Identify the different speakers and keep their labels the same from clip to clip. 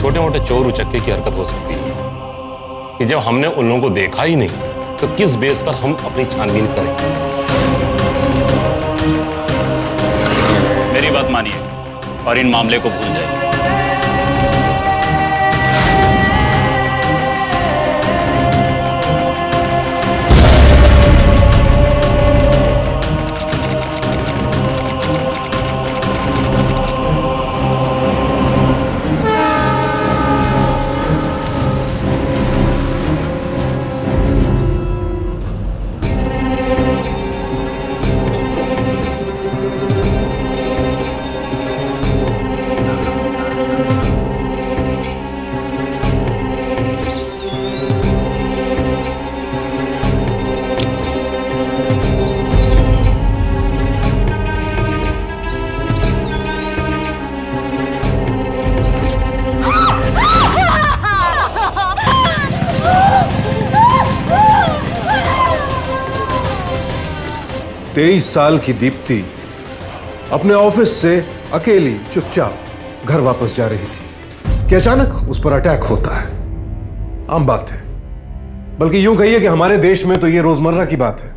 Speaker 1: छोटे मोटे चोर उचक्के की हरकत हो सकती है। कि जब हमने उन लोगों को देखा ही नहीं तो किस बेस पर हम अपनी छानबीन करें?
Speaker 2: मेरी बात मानिए और इन मामले को भूल जाइए।
Speaker 3: तेईस साल की दीप्ति अपने ऑफ़िस से अकेली चुपचाप घर वापस जा रही थी। कि अचानक उस पर अटैक होता है। आम बात है। बल्कि यूँ कहिए कि हमारे देश में तो यह रोज़मर्रा की बात है।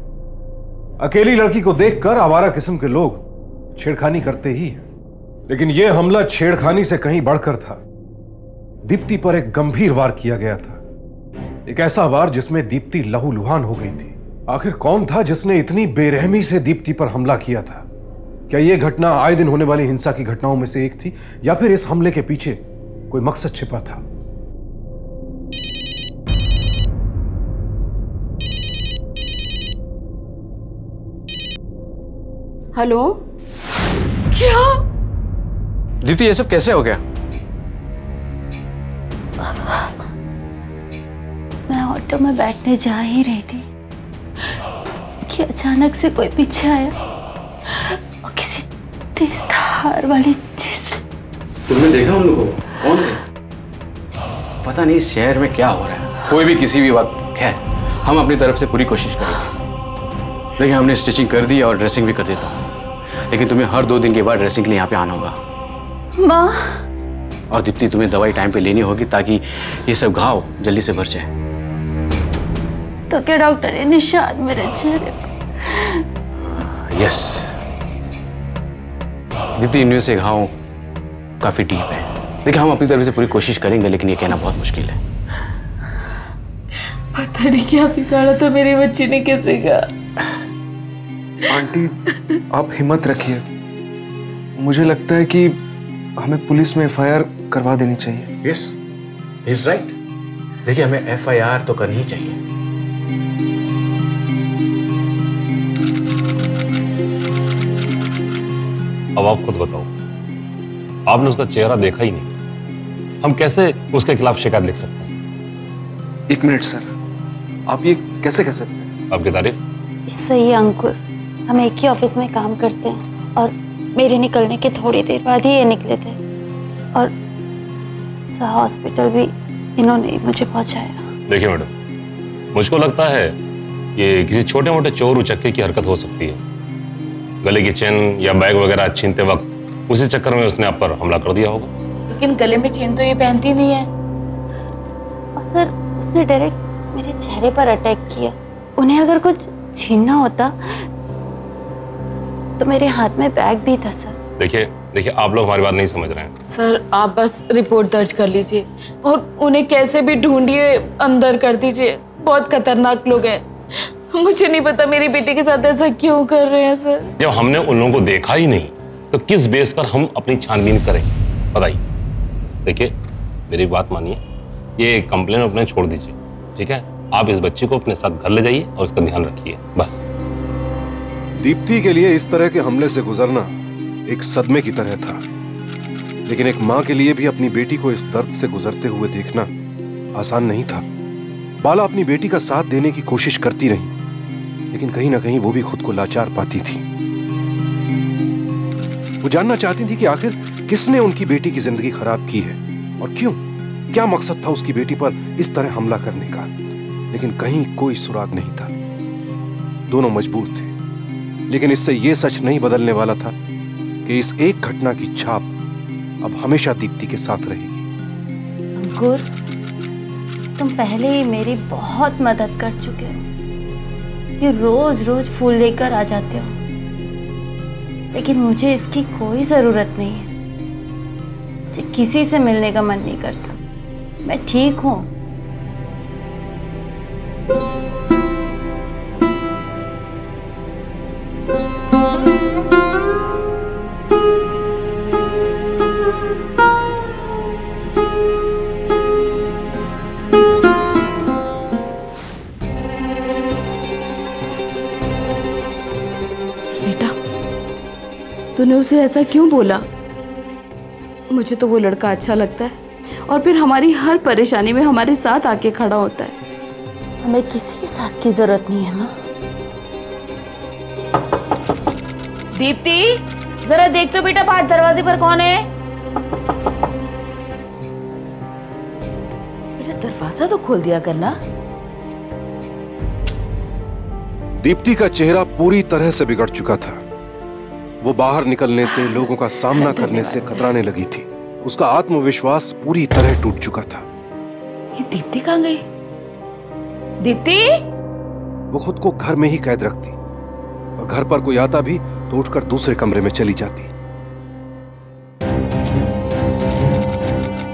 Speaker 3: अकेली लड़की को देखकर आवारा किस्म के लोग छेड़खानी करते ही हैं। लेकिन यह हमला छेड़खानी से कहीं बढ़कर था। दीप्ति पर एक गंभीर वार किया गया था। एक ऐसा वार जिसमें दीप्ति लहूलुहान हो गई थी। आखिर कौन था जिसने इतनी बेरहमी से दीप्ति पर हमला किया था? क्या यह घटना आए दिन होने वाली हिंसा की घटनाओं में से एक थी? या फिर इस हमले के पीछे कोई मकसद छिपा था?
Speaker 4: हेलो? क्या?
Speaker 5: दीप्ति ये सब कैसे हो गया?
Speaker 4: मैं ऑटो में बैठने जा ही रही थी। कि अचानक से कोई पीछे आया और किसी तेज धार वाली चीज़
Speaker 5: तुमने देखा उन लोगों को? कौन थे? पता नहीं इस शहर में क्या हो रहा है। कोई भी किसी भी वक्त खैर हम अपनी तरफ़ से पूरी कोशिश करेंगे। देखिए हमने स्टिचिंग कर दी और ड्रेसिंग भी कर देता हूँ लेकिन तुम्हें हर दो दिन के बाद ड्रेसिंग के लिए यहाँ पे आना होगा।
Speaker 4: माँ।
Speaker 5: और दीप्ति तुम्हें दवाई टाइम पे लेनी होगी ताकि ये सब घाव जल्दी से भर जाए।
Speaker 4: तो क्या डॉक्टर ने निशान मेरे चेहरे पर।
Speaker 5: यस दीप्ति इनमें से घाव काफ़ी डीप है। देखिए हम अपनी तरफ़ से पूरी कोशिश करेंगे लेकिन ये कहना बहुत मुश्किल है।
Speaker 4: पता नहीं क्या बिगाड़ा था मेरी बच्ची ने किसी का।
Speaker 6: आंटी आप हिम्मत रखिए। मुझे लगता है कि हमें पुलिस में एफआईआर करवा देनी चाहिए।
Speaker 5: यस इज़ राइट देखिए हमें एफआईआर तो करनी ही चाहिए।
Speaker 1: अब आप खुद बताओ। आपने उसका चेहरा देखा ही नहीं। हम कैसे उसके खिलाफ शिकायत लिख सकते हैं?
Speaker 6: एक मिनट सर। आप ये कैसे कह सकते हैं?
Speaker 1: आपकी तारीफ़
Speaker 4: सही है अंकुर हम एक ही ऑफ़िस में काम करते हैं और मेरे निकलने के थोड़ी देर बाद ही ये निकले थे। और हॉस्पिटल भी इन्होंने मुझे पहुँचाया।
Speaker 1: देखिए मैडम मुझको लगता है ये किसी छोटे मोटे चोर उचक्के की हरकत हो सकती है। गले की चेन या बैग वगैरह छीनते वक्त उसी चक्कर में उसने आप पर हमला कर दिया होगा।
Speaker 7: लेकिन गले में चेन तो ये पहनती नहीं है।
Speaker 4: और सर उसने डायरेक्ट मेरे चेहरे पर अटैक किया। उन्हें अगर कुछ छीनना होता तो मेरे हाथ में बैग भी था सर।
Speaker 1: देखिए देखिए आप लोग हमारी बात नहीं समझ रहे हैं।
Speaker 7: सर आप बस रिपोर्ट दर्ज कर लीजिए और उन्हें कैसे भी ढूंढिए अंदर कर दीजिए। बहुत खतरनाक लोग हैं। मुझे नहीं पता मेरी बेटी के साथ ऐसा क्यों कर रहे हैं सर।
Speaker 1: जब हमने उन लोगों को देखा ही नहीं तो किस बेस पर हम अपनी छानबीन करें? बताइए। देखिए मेरी बात मानिए। ये कंप्लेन अपने छोड़ दीजिए ठीक है? आप इस बच्ची को अपने साथ घर ले जाइए और उसका ध्यान रखिए बस।
Speaker 3: दीप्ति के लिए इस तरह के हमले से गुजरना एक सदमे की तरह था। लेकिन एक माँ के लिए भी अपनी बेटी को इस दर्द से गुजरते हुए देखना आसान नहीं था। बाला अपनी बेटी का साथ देने की कोशिश करती रही, लेकिन कहीं ना कहीं वो भी खुद को लाचार पाती थी। वो जानना चाहती थी कि आखिर किसने उनकी बेटी की ज़िंदगी खराब की है और क्यों? क्या मकसद था उसकी बेटी पर इस तरह हमला करने का? लेकिन कहीं कोई सुराग नहीं था। दोनों मजबूर थे। लेकिन इससे यह सच नहीं बदलने वाला था कि इस एक घटना की छाप अब हमेशा दीप्ति के साथ रहेगी।
Speaker 4: गुर तुम पहले ही मेरी बहुत मदद कर चुके हो। ये रोज रोज फूल लेकर आ जाते हो। लेकिन मुझे इसकी कोई ज़रूरत नहीं है। मुझे किसी से मिलने का मन नहीं करता। मैं ठीक हूँ।
Speaker 7: तूने उसे ऐसा क्यों बोला? मुझे तो वो लड़का अच्छा लगता है और फिर हमारी हर परेशानी में हमारे साथ आके खड़ा होता है।
Speaker 4: हमें किसी के साथ की ज़रूरत नहीं है माँ।
Speaker 7: दीप्ति जरा देख तो बेटा बाहर दरवाजे पर कौन है? बेटा दरवाज़ा तो खोल दिया करना।
Speaker 3: दीप्ति का चेहरा पूरी तरह से बिगड़ चुका था। वो बाहर निकलने से लोगों का सामना करने से कतराने लगी थी। उसका आत्मविश्वास पूरी तरह टूट चुका था।
Speaker 7: ये दीप्ति कहाँ गई? दीप्ति?
Speaker 3: वो खुद को घर में ही कैद रखती और घर पर कोई आता भी तो उठकर दूसरे कमरे में चली जाती।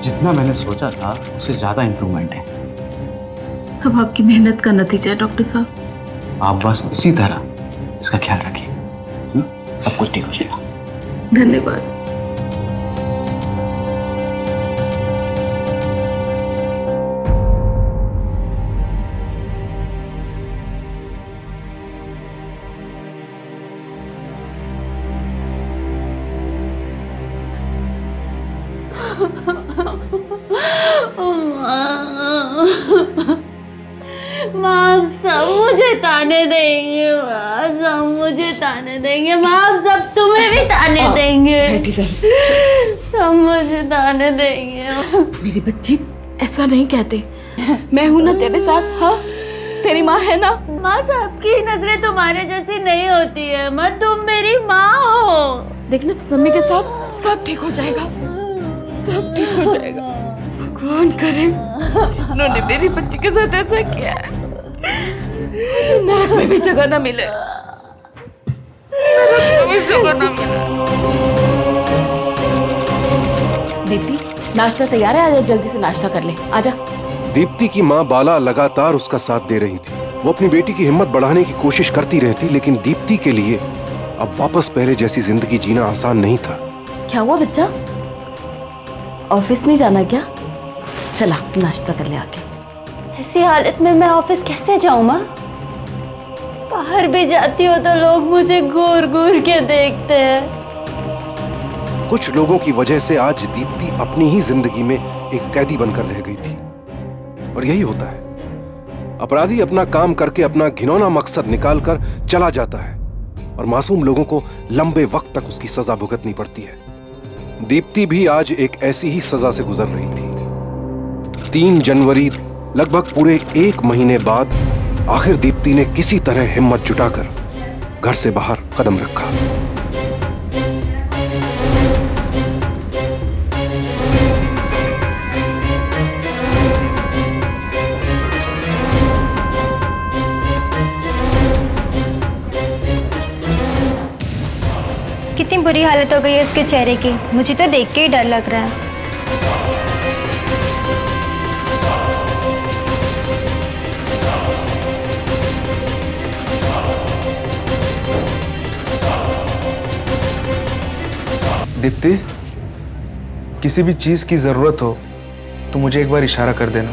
Speaker 5: जितना मैंने सोचा था उससे ज़्यादा इंप्रूवमेंट है।
Speaker 7: सब आपकी मेहनत का नतीजा है डॉक्टर साहब।
Speaker 5: आप बस इसी तरह इसका ख्याल रखिए? सब कुछ ठीक हो जाएगा
Speaker 7: धन्यवाद।
Speaker 4: सब मुझे ताने देंगे माँ सब मुझे ताने देंगे माँ सब तुम्हें भी ताने देंगे। सब मुझे ताने देंगे।
Speaker 7: मेरी बच्ची ऐसा नहीं कहते। मैं हूँ ना तेरे साथ हाँ तेरी माँ है ना?
Speaker 4: माँ सबकी नज़रें तुम्हारे जैसी नहीं होती है माँ तुम मेरी माँ हो।
Speaker 7: देखना समय के साथ सब ठीक हो जाएगा। सब ठीक हो जाएगा। भगवान करे जिन्होंने मेरी बच्ची के साथ ऐसा किया है। उन्हें नरक में भी जगह ना मिले। भी जगह ना मिले। दीप्ति नाश्ता तैयार है? आजा जल्दी से नाश्ता कर ले। आजा।
Speaker 3: दीप्ति की माँ बाला लगातार उसका साथ दे रही थी। वो अपनी बेटी की हिम्मत बढ़ाने की कोशिश करती रहती लेकिन दीप्ति के लिए अब वापस पहले जैसी ज़िंदगी जीना आसान नहीं था।
Speaker 7: क्या हुआ बच्चा? ऑफ़िस नहीं जाना क्या? चला नाश्ता कर ले आके।
Speaker 4: ऐसी हालत में मैं ऑफ़िस कैसे जाऊँ माँ? बाहर भी जाती हो तो लोग मुझे घूर घूर के देखते हैं।
Speaker 3: कुछ लोगों की वजह से आज दीप्ति अपनी ही ज़िंदगी में एक कैदी बनकर रह गई थी। और यही होता है। अपराधी अपना काम करके अपना घिनौना मकसद निकालकर चला जाता है और मासूम लोगों को लंबे वक्त तक उसकी सजा भुगतनी पड़ती है। दीप्ति भी आज एक ऐसी ही सजा से गुजर रही थी। तीन जनवरी, लगभग पूरे एक महीने बाद आखिर दीप्ति ने किसी तरह हिम्मत जुटाकर घर से बाहर कदम रखा।
Speaker 8: कितनी बुरी हालत हो गई है उसके चेहरे की? मुझे तो देख के ही डर लग रहा है।
Speaker 6: दीप्ति किसी भी चीज़ की ज़रूरत हो तो मुझे एक बार इशारा कर देना।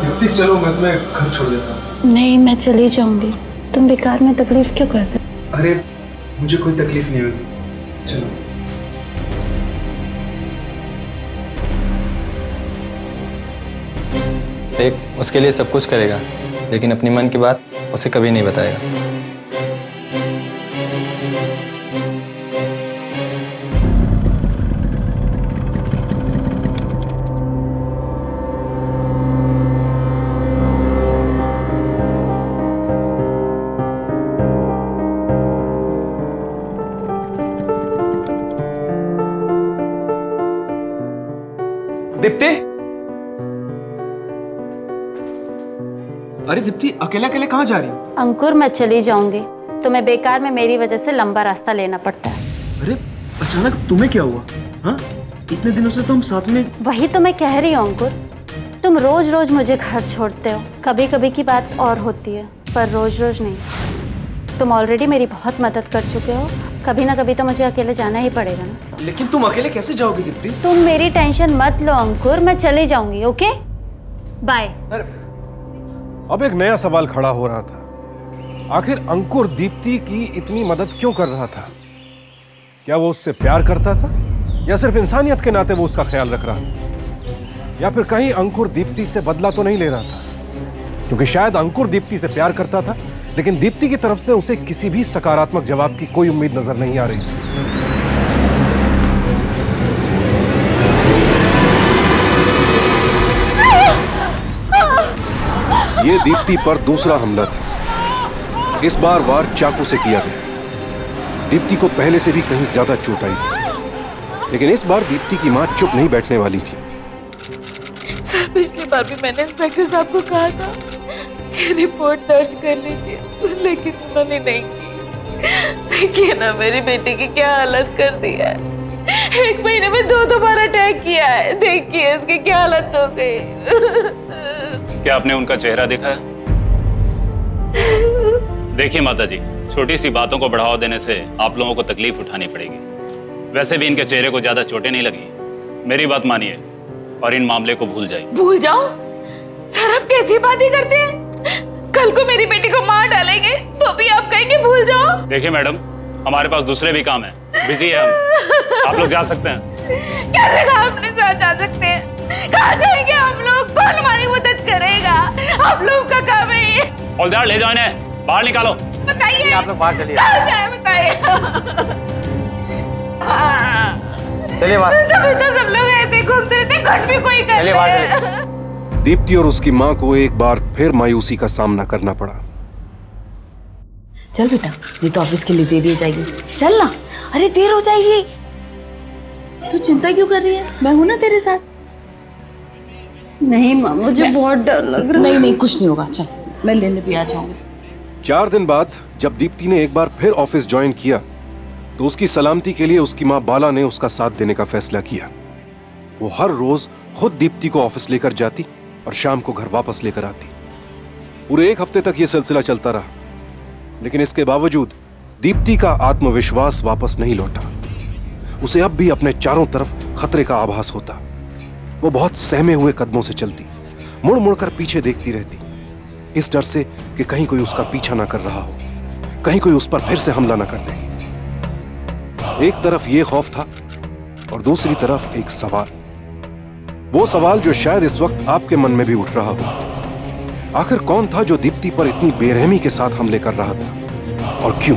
Speaker 6: दीप्ति चलो मैं तुम्हें घर छोड़ देता हूँ।
Speaker 4: नहीं मैं चली जाऊँगी। तुम बेकार में तकलीफ़ क्यों कर रहे हो?
Speaker 6: अरे मुझे कोई तकलीफ़ नहीं होगी। चलो।
Speaker 9: देख उसके लिए सब कुछ करेगा लेकिन अपनी मन की बात उसे कभी नहीं बताएगा।
Speaker 6: दीप्ति अकेले अकेले कहाँ जा रही हो?
Speaker 4: अंकुर मैं चली जाऊँगी। तुम्हें बेकार में मेरी वजह से लंबा रास्ता लेना पड़ता है।
Speaker 6: अरे अचानक तुम्हें क्या हुआ? हाँ? इतने दिनों से तो हम साथ में
Speaker 4: वही तो मैं कह रही हूँ अंकुर। तुम रोज रोज मुझे घर छोड़ते हो। कभी कभी की बात और होती है पर रोज रोज नहीं। तुम ऑलरेडी मेरी बहुत मदद कर चुके हो। कभी ना कभी तो मुझे अकेले जाना ही पड़ेगा ना।
Speaker 6: लेकिन तुम अकेले कैसे जाओगी दीप्ति?
Speaker 4: तुम मेरी टेंशन मत लो अंकुर। मैं चली जाऊँगी ओके? बाय
Speaker 3: अब एक नया सवाल खड़ा हो रहा था। आखिर अंकुर दीप्ति की इतनी मदद क्यों कर रहा था? क्या वो उससे प्यार करता था? या सिर्फ़ इंसानियत के नाते वो उसका ख्याल रख रहा था? या फिर कहीं अंकुर दीप्ति से बदला तो नहीं ले रहा था? क्योंकि शायद अंकुर दीप्ति से प्यार करता था, लेकिन दीप्ति की तरफ़ से उसे किसी भी सकारात्मक जवाब की कोई उम्मीद नज़र नहीं आ रही ये दीप्ति पर दूसरा हमला था। इस बार वार चाकू से किया गया। दीप्ति को पहले से भी कहीं ज़्यादा चोट आई थी। लेकिन इस बार दीप्ति की माँ चुप नहीं बैठने वाली थी।
Speaker 7: सर, पिछली बार भी मैंने इंस्पेक्टर साहब को कहा था कि रिपोर्ट दर्ज कर लीजिए, लेकिन उन्होंने नहीं की। देखिए ना, मेरी बेटी की क्या हालत कर दी है। एक महीने में दो दो बार अटैक किया है। देखिए इसकी क्या हालत हो गई।
Speaker 2: क्या आपने उनका चेहरा देखा है? देखिए माता जी छोटी सी बातों को बढ़ावा देने से आप लोगों को तकलीफ़ उठानी पड़ेगी। वैसे भी इनके चेहरे को ज़्यादा चोटें नहीं लगी। मेरी बात मानिए और इन मामले को भूल जाइए।
Speaker 7: भूल जाओ? सर आप कैसी बातें करते हैं? कल को मेरी बेटी को मार डालेंगे तो भी आप कहेंगे भूल जाओ।
Speaker 2: देखिए मैडम हमारे पास दूसरे भी काम है। बिज़ी है हम। आप लोग जा सकते हैं।
Speaker 7: कहा आपने जा सकते हैं? कहाँ जाएँगे हम लोग? कौन हमारी मदद करेगा? आप लोग का काम है ये।
Speaker 2: हौलदार ले जाओ इन्हें। बाहर निकालो।
Speaker 7: बताइए।
Speaker 9: आप लोग बाहर चलिए।
Speaker 7: कहाँ जाए बताइए?
Speaker 9: चलिए बाहर।
Speaker 7: तभी तो सब लोग ऐसे घूमते रहते कुछ भी कोई करते
Speaker 3: दीप्ति और उसकी माँ को एक बार फिर मायूसी का सामना करना पड़ा।
Speaker 7: चल बेटा नहीं तो ऑफ़िस के लिए देरी हो जाएगी। चल ना। अरे देर हो जाएगी। तू चिंता क्यों कर रही है? मैं हूँ ना तेरे साथ।
Speaker 4: नहीं माँ मुझे बहुत डर लग रहा है।
Speaker 7: नहीं नहीं कुछ नहीं होगा। चल मैं लेने भी आ जाऊँगी।
Speaker 3: चार दिन बाद जब दीप्ति ने एक बार फिर ऑफ़िस ज्वाइन किया तो उसकी सलामती के लिए उसकी माँ बाला ने उसका साथ देने का फैसला किया। वो हर रोज खुद दीप्ति को ऑफ़िस लेकर जाती और शाम को घर वापस लेकर आती। पूरे एक हफ़्ते तक यह सिलसिला चलता रहा। लेकिन इसके बावजूद दीप्ति का आत्मविश्वास वापस नहीं लौटा। उसे अब भी अपने चारों तरफ़ खतरे का आभास होता। वो बहुत सहमे हुए कदमों से चलती मुड़ मुड़ कर पीछे देखती रहती। इस डर से कि कहीं कोई उसका पीछा ना कर रहा हो, कहीं कोई उस पर फिर से हमला ना कर दे। एक तरफ़ ये खौफ था और दूसरी तरफ़ एक सवाल। वो सवाल जो शायद इस वक्त आपके मन में भी उठ रहा हो। आखिर कौन था जो दीप्ति पर इतनी बेरहमी के साथ हमले कर रहा था? और क्यों?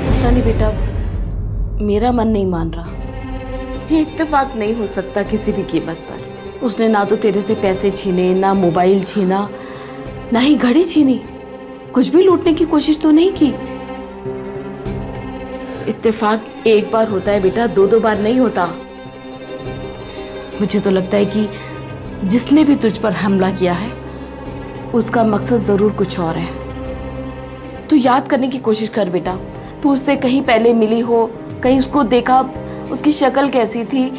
Speaker 7: पता नहीं बेटा, मेरा मन नहीं मान रहा। ये इत्तेफाक नहीं हो सकता किसी भी कीमत पर। उसने ना तो तेरे से पैसे छीने, ना मोबाइल छीना, ना ही घड़ी छीनी। कुछ भी लूटने की कोशिश तो नहीं की। इत्तेफाक एक बार होता है बेटा दो दो बार नहीं होता। मुझे तो लगता है कि जिसने भी तुझ पर हमला किया है, उसका मकसद ज़रूर कुछ और है। तू याद करने की कोशिश कर बेटा। तू उससे कहीं पहले मिली हो, कहीं उसको देखा उसकी शक्ल कैसी थी?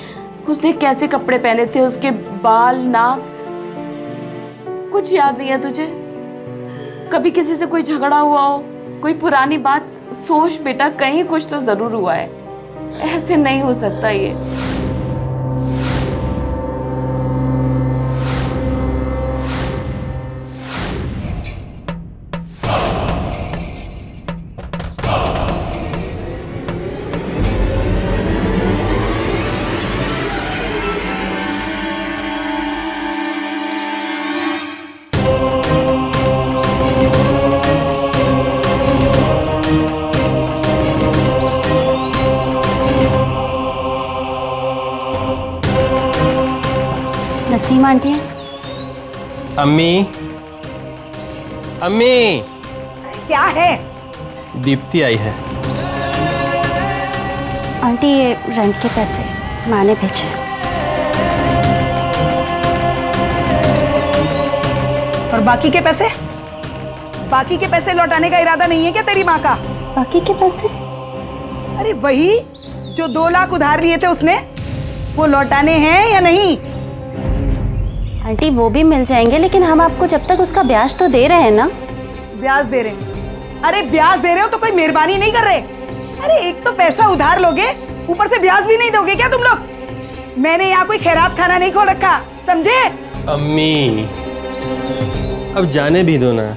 Speaker 7: उसने कैसे कपड़े पहने थे? उसके बाल नाक कुछ याद नहीं है तुझे? कभी किसी से कोई झगड़ा हुआ हो? कोई पुरानी बात? सोच बेटा, कहीं कुछ तो ज़रूर हुआ है। ऐसे नहीं हो सकता ये।
Speaker 9: अम्मी। अम्मी।
Speaker 10: क्या है?
Speaker 9: दीप्ति आई है।
Speaker 4: आंटी ये रेंट के पैसे माने भेजे।
Speaker 10: और बाकी के पैसे? बाकी के पैसे लौटाने का इरादा नहीं है क्या तेरी माँ का?
Speaker 4: बाकी के पैसे?
Speaker 10: अरे वही जो दो लाख उधार लिए थे उसने वो लौटाने हैं या नहीं?
Speaker 4: आंटी वो भी मिल जाएँगे लेकिन हम आपको जब तक उसका ब्याज तो दे रहे हैं ना?
Speaker 10: ब्याज दे रहे हैं। अरे ब्याज दे रहे हो तो कोई मेहरबानी नहीं कर रहे। अरे एक तो पैसा उधार लोगे ऊपर से ब्याज भी नहीं दोगे क्या तुम लोग? मैंने यहाँ कोई खैरात खाना नहीं खोल रखा समझे?
Speaker 9: अम्मी अब जाने भी दो ना।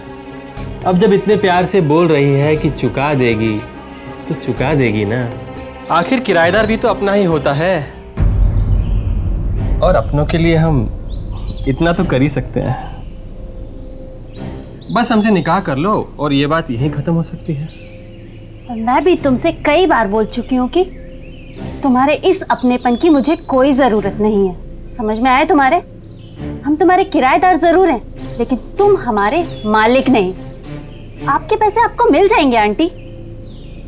Speaker 9: अब जब इतने प्यार से बोल रही है कि चुका देगी तो चुका देगी ना। आखिर किराएदार भी तो अपना ही होता है। और अपनों के लिए हम इतना तो कर ही सकते हैं। बस हमसे निकाह कर लो और ये बात यहीं खत्म हो सकती है।
Speaker 4: और मैं भी तुमसे कई बार बोल चुकी हूँ कि तुम्हारे इस अपनेपन की मुझे कोई ज़रूरत नहीं है। समझ में आए तुम्हारे? हम तुम्हारे किराएदार ज़रूर हैं लेकिन तुम हमारे मालिक नहीं। आपके पैसे आपको मिल जाएँगे आंटी।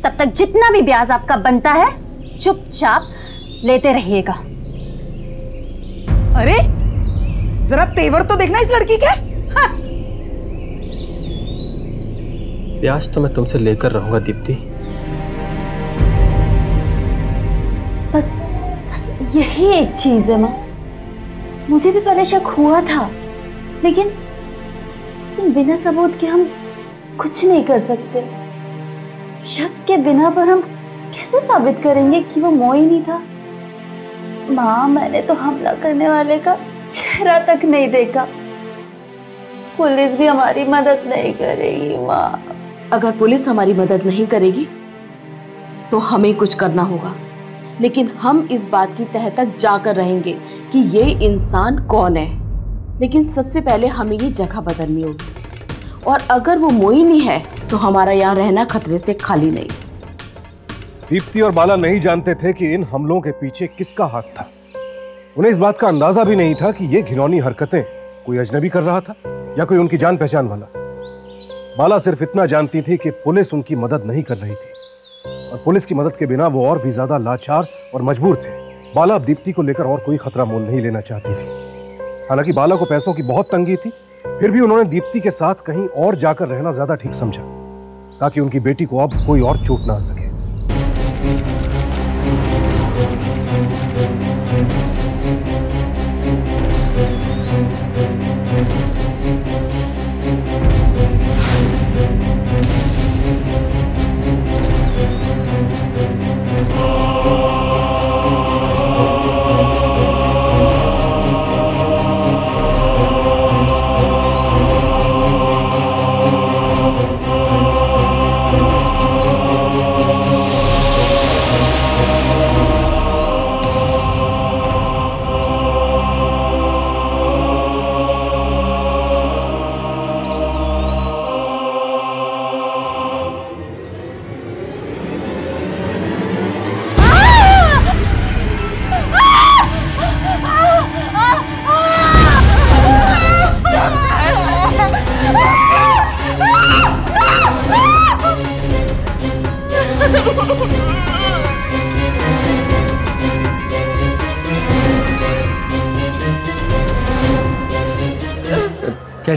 Speaker 4: तब तक जितना भी ब्याज आपका बनता है चुपचाप लेते रहिएगा।
Speaker 10: अरे! जरा तेवर तो देखना इस लड़की के। हाँ।
Speaker 9: ब्याज तो मैं तुमसे लेकर रहूँगा दीप्ति।
Speaker 4: बस बस यही एक चीज़ है माँ। मुझे भी पहले शक हुआ था लेकिन, लेकिन बिना सबूत के हम कुछ नहीं कर सकते। शक के बिना पर हम कैसे साबित करेंगे कि वो मोई नहीं था? माँ मैंने तो हमला करने वाले का चेहरा तक नहीं देखा। पुलिस भी हमारी मदद नहीं करेगी माँ।
Speaker 7: अगर पुलिस हमारी मदद नहीं करेगी तो हमें कुछ करना होगा। लेकिन हम इस बात की तह तक जाकर रहेंगे कि ये इंसान कौन है। लेकिन सबसे पहले हमें ये जगह बदलनी होगी। और अगर वो मोहिनी है तो हमारा यहाँ रहना खतरे से खाली नहीं।
Speaker 3: दीप्ति और बाला नहीं जानते थे कि इन हमलों के पीछे किसका हाथ था। उन्हें इस बात का अंदाज़ा भी नहीं था कि ये घिनौनी हरकतें कोई अजनबी कर रहा था या कोई उनकी जान पहचान वाला। बाला सिर्फ़ इतना जानती थी कि पुलिस उनकी मदद नहीं कर रही थी। और पुलिस की मदद के बिना वो और भी ज़्यादा लाचार और मजबूर थे। बाला अब दीप्ति को लेकर और कोई खतरा मोल नहीं लेना चाहती थी। हालाँकि बाला को पैसों की बहुत तंगी थी, फिर भी उन्होंने दीप्ति के साथ कहीं और जाकर रहना ज़्यादा ठीक समझा, ताकि उनकी बेटी को अब कोई और चोट ना सके।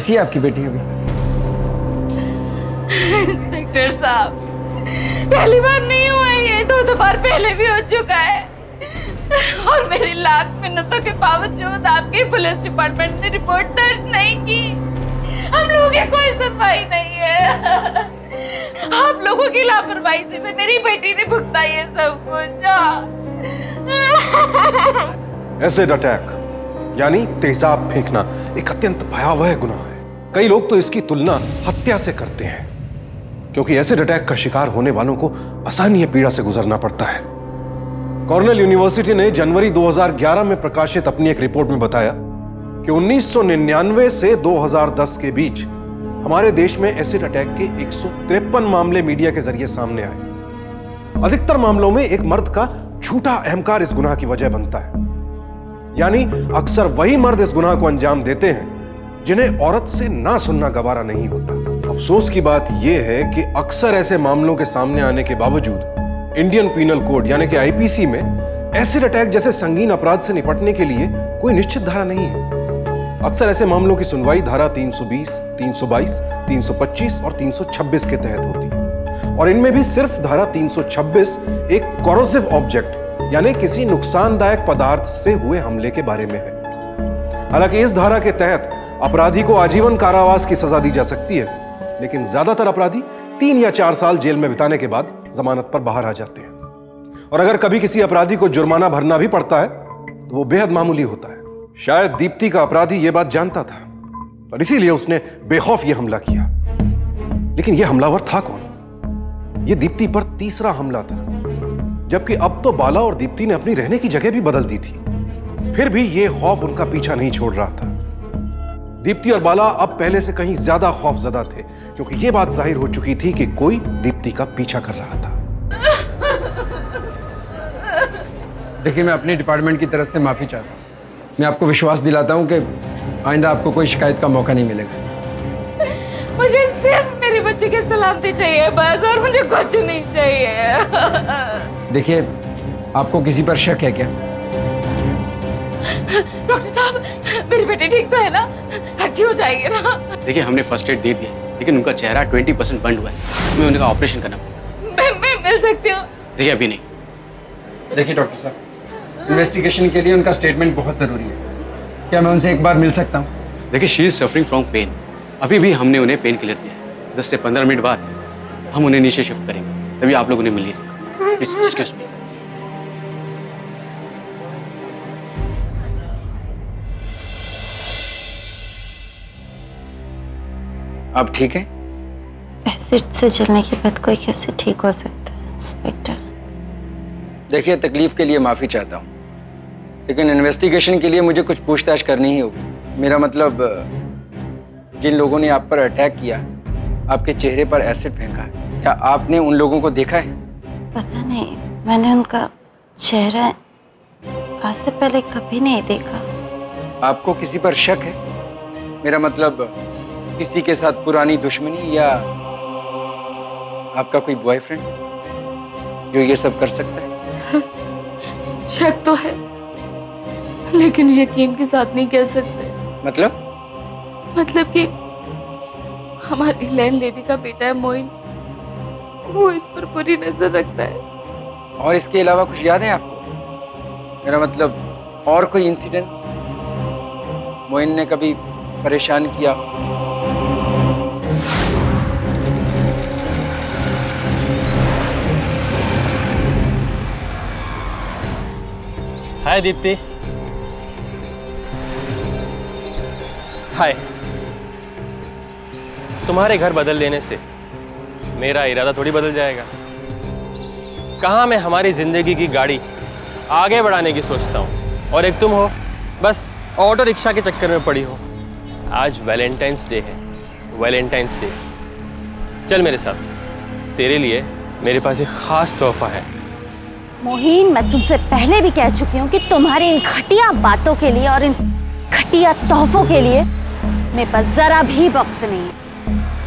Speaker 9: कैसी है आपकी बेटी अभी?
Speaker 7: इंस्पेक्टर साहब पहली बार नहीं हुआ ये दो दो बार पहले भी हो चुका है। और मेरी लाख मिन्नतों के बावजूद आपके पुलिस डिपार्टमेंट ने रिपोर्ट दर्ज नहीं की। हम लोगों की कोई सुनवाई नहीं है। आप लोगों की लापरवाही से तो मेरी बेटी ने भुगता ये सब कुछ।
Speaker 3: एसिड अटैक यानी तेजाब फेंकना एक अत्यंत भयावह गुनाह है। कई लोग तो इसकी तुलना हत्या से करते हैं, क्योंकि एसिड अटैक का शिकार होने वालों को असहनीय पीड़ा से गुजरना पड़ता है। कॉर्नेल यूनिवर्सिटी ने जनवरी 2011 में प्रकाशित अपनी एक रिपोर्ट में बताया कि 1999 से 2010 के बीच हमारे देश में एसिड अटैक के एक सौ तिरपन मामले मीडिया के ज़रिए सामने आए। अधिकतर मामलों में एक मर्द का झूठा अहंकार इस गुनाह की वजह बनता है। यानी अक्सर वही मर्द इस गुनाह को अंजाम देते हैं जिन्हें औरत से ना सुनना गवारा नहीं होता। अफसोस की बात यह है कि अक्सर ऐसे मामलों के सामने आने के बावजूद इंडियन पीनल कोड यानी कि आईपीसी में एसिड अटैक जैसे संगीन अपराध से निपटने के लिए कोई निश्चित धारा नहीं है। अक्सर ऐसे मामलों की सुनवाई धारा 320, 322, 325 और 326 के तहत होती है। और इनमें भी सिर्फ़ धारा 326 एक कॉरोसिव ऑब्जेक्ट यानी किसी नुकसानदायक पदार्थ से हुए हमले के बारे में है। हालाँकि इस धारा के तहत अपराधी को आजीवन कारावास की सजा दी जा सकती है, लेकिन ज़्यादातर अपराधी तीन या चार साल जेल में बिताने के बाद जमानत पर बाहर आ जाते हैं। और अगर कभी किसी अपराधी को जुर्माना भरना भी पड़ता है तो वो बेहद मामूली होता है। शायद दीप्ति का अपराधी यह बात जानता था, और इसीलिए उसने बेखौफ यह हमला किया। लेकिन यह हमलावर था कौन? यह दीप्ति पर तीसरा हमला था, जबकि अब तो बाला और दीप्ति ने अपनी रहने की जगह भी बदल दी थी। फिर भी यह खौफ उनका पीछा नहीं छोड़ रहा था। दीप्ति और बाला अब पहले से कहीं ज़्यादा खौफजदा थे क्योंकि यह बात ज़ाहिर हो चुकी थी कि कोई दीप्ति का पीछा कर रहा था।
Speaker 11: देखिए मैं अपने डिपार्टमेंट की तरफ़ से माफ़ी चाहता हूँ। मैं आपको विश्वास दिलाता हूँ कि आइंदा आपको कोई शिकायत का मौका नहीं मिलेगा।
Speaker 7: मुझे सिर्फ़ मेरे बच्चे की सलामती चाहिए बस और मुझे कुछ नहीं चाहिए।
Speaker 11: देखिए आपको किसी पर शक है क्या?
Speaker 7: डॉक्टर साहब मेरी बेटी ठीक तो है ना? अच्छी हो जाएगी ना?
Speaker 5: देखिए हमने फ़र्स्ट एड दे दिया लेकिन उनका चेहरा ट्वेंटी परसेंट बंद हुआ है। हमें उनका ऑपरेशन करना
Speaker 7: मैं मैं मिल सकती हूँ।
Speaker 5: देखिए अभी नहीं।
Speaker 11: देखिए डॉक्टर साहब इन्वेस्टिगेशन के लिए उनका स्टेटमेंट बहुत ज़रूरी है। क्या मैं उनसे एक बार मिल सकता हूँ?
Speaker 5: देखिए she is suffering from pain अभी भी हमने उन्हें पेन किलर दिया है। दस से पंद्रह मिनट बाद हम उन्हें नीचे शिफ्ट करेंगे। तभी आप लोग उन्हें मिल लीजिए
Speaker 11: आप ठीक है?
Speaker 4: एसिड से जलने के बाद कोई कैसे ठीक हो सकता है इंस्पेक्टर
Speaker 11: देखिए तकलीफ़ के लिए माफ़ी चाहता हूँ। लेकिन इन्वेस्टिगेशन के लिए मुझे कुछ पूछताछ करनी ही होगी। मेरा मतलब जिन लोगों ने आप पर अटैक किया आपके चेहरे पर एसिड फेंका क्या आपने उन लोगों को देखा है?
Speaker 4: पता नहीं मैंने उनका चेहरा आज से पहले कभी नहीं देखा।
Speaker 11: आपको किसी पर शक है? मेरा मतलब किसी के साथ पुरानी दुश्मनी या आपका कोई बॉयफ्रेंड जो ये सब कर सकता है?
Speaker 7: सर शक तो है लेकिन यकीन के साथ नहीं कह सकते।
Speaker 11: मतलब?
Speaker 7: मतलब कि हमारी लैंड लेडी का बेटा है मोइन वो इस पर बुरी नज़र रखता है।
Speaker 11: और इसके अलावा कुछ याद है आपको? मेरा मतलब और कोई इंसिडेंट मोइन ने कभी परेशान किया
Speaker 9: हाय दीप्ति हाय तुम्हारे घर बदल देने से मेरा इरादा थोड़ी बदल जाएगा। कहाँ मैं हमारी ज़िंदगी की गाड़ी आगे बढ़ाने की सोचता हूँ? और एक तुम हो बस ऑटो रिक्शा के चक्कर में पड़ी हो। आज वैलेंटाइंस डे है। वैलेंटाइंस डे चल मेरे साथ। तेरे लिए मेरे पास एक खास तोहफा है।
Speaker 8: मोहीन मैं तुमसे पहले भी कह चुकी हूँ कि तुम्हारी इन घटिया बातों के लिए और इन घटिया तोहफों के लिए मेरे पास जरा भी वक्त नहीं है।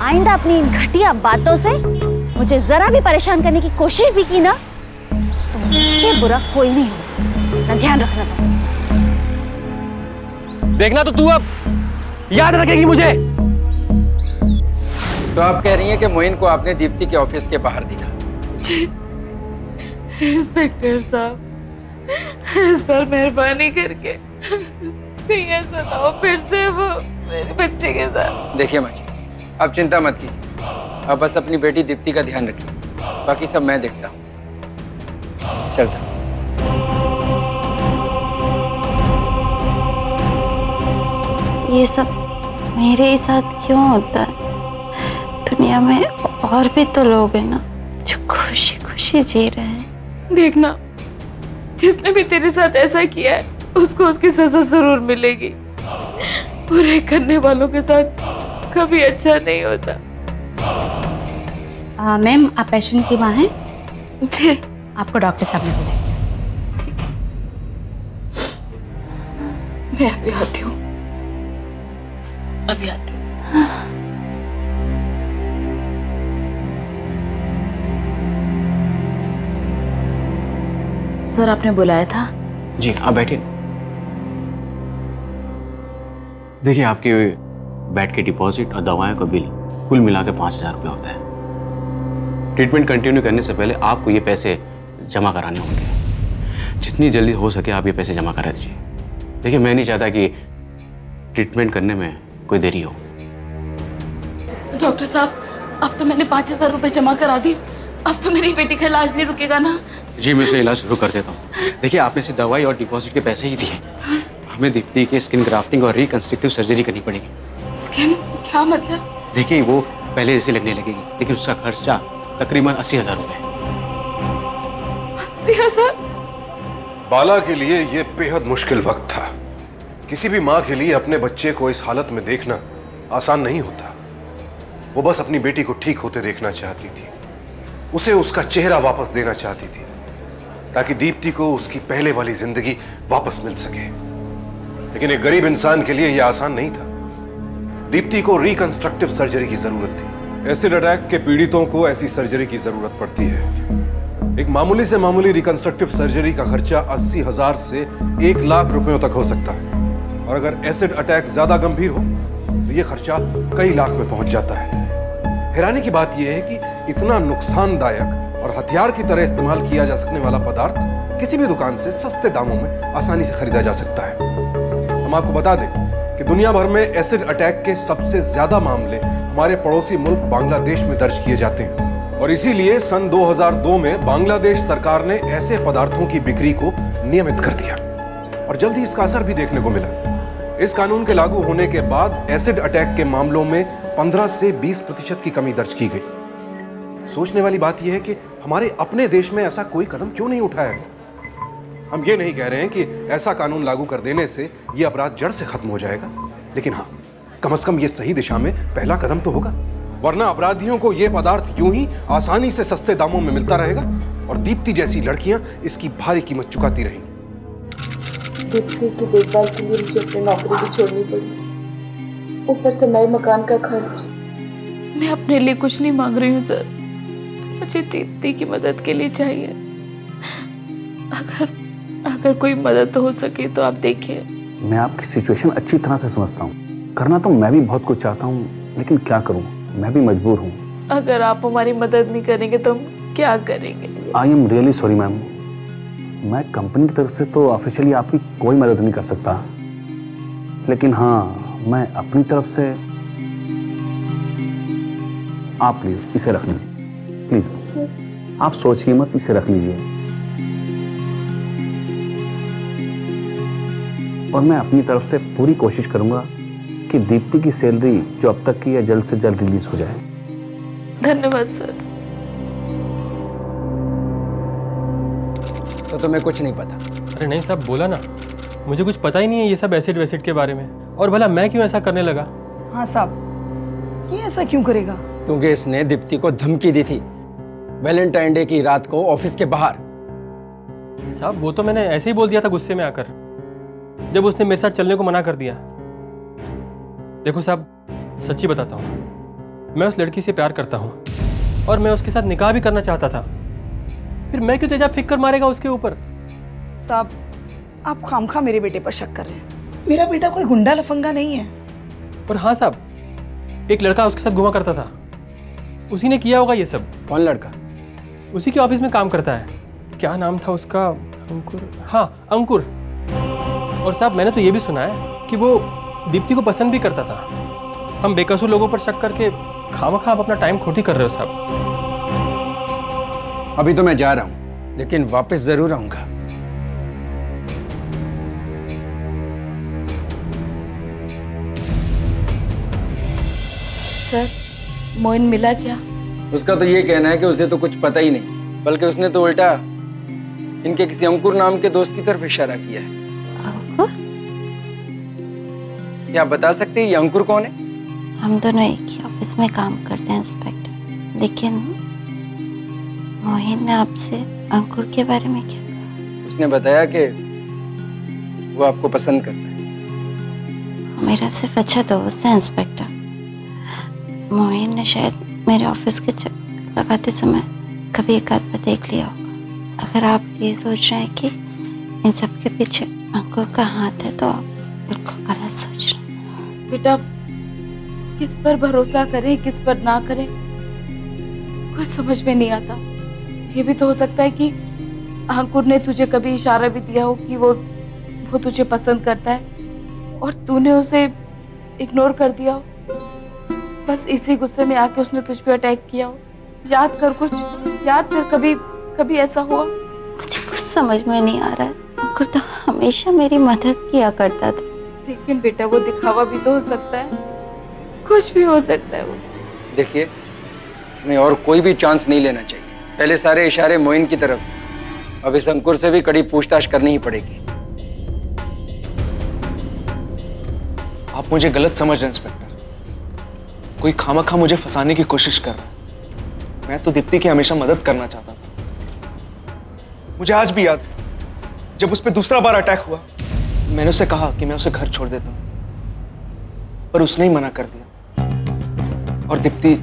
Speaker 8: आइंदा अपनी इन घटिया बातों से मुझे जरा भी परेशान करने की कोशिश भी की ना तो मुझसे बुरा कोई नहीं होगा। ना ध्यान रखना तुम
Speaker 9: देखना तो तू अब। याद रखेगी मुझे।
Speaker 11: तो आप कह रही हैं कि मोइन को आपने दीप्ति के ऑफ़िस के बाहर देखा।
Speaker 7: इंस्पेक्टर साहब। इस पर मेहरबानी करके। कहीं ऐसा ना हो फिर से वो मेरे बच्चे के साथ।
Speaker 11: देखिए माँ जी आप चिंता मत कीजिए। आप बस अपनी बेटी दीप्ति का ध्यान रखिए। बाकी सब मैं देखता हूँ। चलता हूँ।
Speaker 4: ये सब मेरे ही साथ क्यों होता है? दुनिया में और भी तो लोग हैं ना जो खुशी खुशी जी रहे हैं।
Speaker 7: देखना जिसने भी तेरे साथ ऐसा किया है उसको उसकी सजा ज़रूर मिलेगी। बुरे करने वालों के साथ कभी अच्छा नहीं होता।
Speaker 12: मैम आप पेशेंट की माँ हैं?
Speaker 7: जी।
Speaker 12: आपको डॉक्टर साहब ने बुलाया
Speaker 7: मैं अभी आती हूँ। अभी आती हूँ।
Speaker 12: सर आपने बुलाया था?
Speaker 5: जी आप बैठिए। देखिए आपके बेड के डिपॉजिट और दवाओं का बिल कुल मिला के पाँच हज़ार रुपये होता है। ट्रीटमेंट कंटिन्यू करने से पहले आपको ये पैसे जमा कराने होंगे। जितनी जल्दी हो सके आप ये पैसे जमा करा दीजिए। देखिए मैं नहीं चाहता कि ट्रीटमेंट करने में कोई देरी हो।
Speaker 7: डॉक्टर साहब अब तो मैंने पाँच हज़ार रुपए जमा करा दिए। अब तो मेरी बेटी का इलाज नहीं रुकेगा ना।
Speaker 5: जी मैं उसका इलाज शुरू कर देता हूँ। देखिए आपने सिर्फ़ दवाई और डिपॉजिट के पैसे ही दिए। हमें दीप्ति की स्किन ग्राफ्टिंग और रिकंस्ट्रक्टिव सर्जरी करनी पड़ेगी।
Speaker 7: स्किन? क्या मतलब?
Speaker 5: देखिए वो पहले जैसे लगने लगेगी लेकिन उसका खर्चा तकरीबन अस्सी हज़ार
Speaker 7: अस्सी हज़ार?
Speaker 3: बाला के लिए ये बेहद मुश्किल वक्त था। किसी भी माँ के लिए अपने बच्चे को इस हालत में देखना आसान नहीं होता। वो बस अपनी बेटी को ठीक होते देखना चाहती थी। उसे उसका चेहरा वापस देना चाहती थी, ताकि दीप्ति को उसकी पहले वाली ज़िंदगी वापस मिल सके। लेकिन एक गरीब इंसान के लिए यह आसान नहीं था। दीप्ति को रिकंस्ट्रक्टिव सर्जरी की ज़रूरत थी। एसिड अटैक के पीड़ितों को ऐसी सर्जरी की ज़रूरत पड़ती है। एक मामूली से मामूली रिकंस्ट्रक्टिव सर्जरी का खर्चा अस्सी हज़ार से एक लाख रुपयों तक हो सकता है। और अगर एसिड अटैक ज़्यादा गंभीर हो तो यह खर्चा कई लाख में पहुँच जाता है। हैरानी की बात यह है कि इतना नुकसानदायक और हथियार की तरह इस्तेमाल किया जा सकने वाला पदार्थ किसी भी दुकान से सस्ते दामों में आसानी से खरीदा जा सकता है। हम आपको बता दें कि दुनिया भर में एसिड अटैक के सबसे ज़्यादा मामले हमारे पड़ोसी मुल्क बांग्लादेश में दर्ज किए जाते हैं। और इसीलिए सन 2002 में बांग्लादेश सरकार ने ऐसे पदार्थों की बिक्री को नियमित कर दिया। और जल्दी इसका असर भी देखने को मिला। इस कानून के लागू होने के बाद एसिड अटैक के मामलों में 15 से 20 प्रतिशत की कमी दर्ज की गई। सोचने वाली बात यह है कि हमारे अपने देश में ऐसा कोई कदम क्यों नहीं उठाया? गया हम ये नहीं कह रहे हैं कि ऐसा कानून लागू कर देने से यह अपराध जड़ से खत्म हो जाएगा। लेकिन हाँ कम से कम ये सही दिशा में पहला कदम तो होगा। वरना अपराधियों को यह पदार्थ यूँ ही आसानी से सस्ते दामों में मिलता रहेगा और दीप्ति जैसी लड़कियाँ इसकी भारी कीमत चुकाती रहेंगी।
Speaker 13: दीप्ति की देखभाल के लिए मुझे अपनी नौकरी भी छोड़नी पड़ी। ऊपर से नए मकान का खर्च।
Speaker 7: मैं अपने लिए कुछ नहीं मांग रही हूँ सर। मुझे दीप्ति की मदद के लिए चाहिए। अगर अगर कोई मदद हो सके तो आप देखिए।
Speaker 14: मैं आपकी सिचुएशन अच्छी तरह से समझता हूँ। करना तो मैं भी बहुत कुछ चाहता हूँ लेकिन क्या करूँ? मैं भी मजबूर हूँ।
Speaker 7: अगर आप हमारी मदद नहीं करेंगे तो हम क्या करेंगे?
Speaker 14: I am really sorry ma'am मैं कंपनी की तरफ़ से तो ऑफिशियली आपकी कोई मदद नहीं कर सकता। लेकिन हाँ मैं अपनी तरफ़ से आप प्लीज़ इसे रख प्लीज़। आप सोचिए मत इसे रख लीजिए। और मैं अपनी तरफ़ से पूरी कोशिश करूँगा कि दीप्ति की सैलरी जो अब तक की है जल्द से जल्द रिलीज़ हो जाए।
Speaker 7: धन्यवाद सर।
Speaker 11: तो तुम्हें कुछ नहीं पता।
Speaker 9: अरे नहीं साहब बोला ना। मुझे कुछ पता ही नहीं है ये सब एसिड वैसिड के बारे में। और भला मैं क्यों ऐसा करने लगा?
Speaker 10: हाँ साहब। ये ऐसा क्यों करेगा?
Speaker 11: क्योंकि इसने दीप्ति को धमकी दी थी। वैलेंटाइन डे की रात को ऑफ़िस के बाहर।
Speaker 9: साहब वो तो मैंने ऐसे ही बोल दिया था गुस्से में आकर जब उसने मेरे साथ चलने को मना कर दिया। देखो साहब सच्ची बताता हूँ मैं उस लड़की से प्यार करता हूँ और मैं उसके साथ निकाह भी करना चाहता था। फिर मैं क्यों तेजा फिक्कर मारेगा उसके ऊपर?
Speaker 10: साहब आप खामखा मेरे बेटे पर शक कर रहे हैं। मेरा बेटा कोई गुंडा लफंगा नहीं है।
Speaker 9: और हाँ साहब एक लड़का उसके साथ घुमा करता था। उसी ने किया होगा ये सब।
Speaker 11: कौन लड़का?
Speaker 9: उसी के ऑफ़िस में काम करता है। क्या नाम था उसका? अंकुर। हाँ अंकुर। और साहब मैंने तो ये भी सुना है कि वो दीप्ति को पसंद भी करता था। हम बेकसूर लोगों पर शक करके खामा खा आप अपना टाइम खोटी कर रहे हो साहब।
Speaker 11: अभी तो मैं जा रहा हूँ लेकिन वापस ज़रूर आऊँगा।
Speaker 7: सर मोइन मिला क्या?
Speaker 11: उसका तो ये कहना है कि उसे तो कुछ पता ही नहीं बल्कि उसने तो उल्टा इनके किसी अंकुर नाम के दोस्त की तरफ़ इशारा किया है। क्या आप बता सकते हैं ये अंकुर कौन है?
Speaker 4: हम दोनों एक ही ऑफ़िस में काम करते हैं इंस्पेक्टर। लेकिन मोहिन ने आपसे अंकुर के बारे में क्या
Speaker 11: उसने बताया कि वो आपको पसंद करता है।
Speaker 4: मेरा सिर्फ़ अच्छा दोस्त है इंस्पेक्टर। मोहिन ने शायद मेरे ऑफ़िस के चक्कर लगाते समय कभी एक आध देख लिया होगा अगर आप ये सोच रहे हैं कि इन सब के पीछे अंकुर का हाथ है तो आप बिल्कुल गलत सोच रहे हैं।
Speaker 7: बेटा, किस पर भरोसा करें, किस पर ना करें? कुछ समझ में नहीं आता। ये भी तो हो सकता है कि अंकुर ने तुझे कभी इशारा भी दिया हो कि वो वो तुझे पसंद करता है, और तूने उसे इग्नोर कर दिया हो। बस इसी गुस्से में आके उसने तुझ पे अटैक किया हो। याद कर कुछ? याद कर कभी कभी ऐसा हुआ?
Speaker 15: मुझे कुछ समझ में नहीं आ रहा है। अंकुर तो हमेशा मेरी मदद किया करता था।
Speaker 7: लेकिन बेटा वो दिखावा भी तो हो सकता है। कुछ भी हो सकता है वो।
Speaker 11: देखिए हमें और कोई भी चांस नहीं लेना चाहिए। पहले सारे इशारे मोइन की तरफ़। अब इस अंकुर से भी कड़ी पूछताछ करनी ही पड़ेगी।
Speaker 6: आप मुझे गलत समझ रहे हैं इंस्पेक्टर। कोई खामा खा मुझे फंसाने की कोशिश कर। रहा है मैं तो दीप्ति की हमेशा मदद करना चाहता था। मुझे आज भी याद है जब उस पर दूसरा बार अटैक हुआ। मैंने उसे कहा कि मैं उसे घर छोड़ देता हूँ पर उसने ही मना कर दिया। और दीप्ति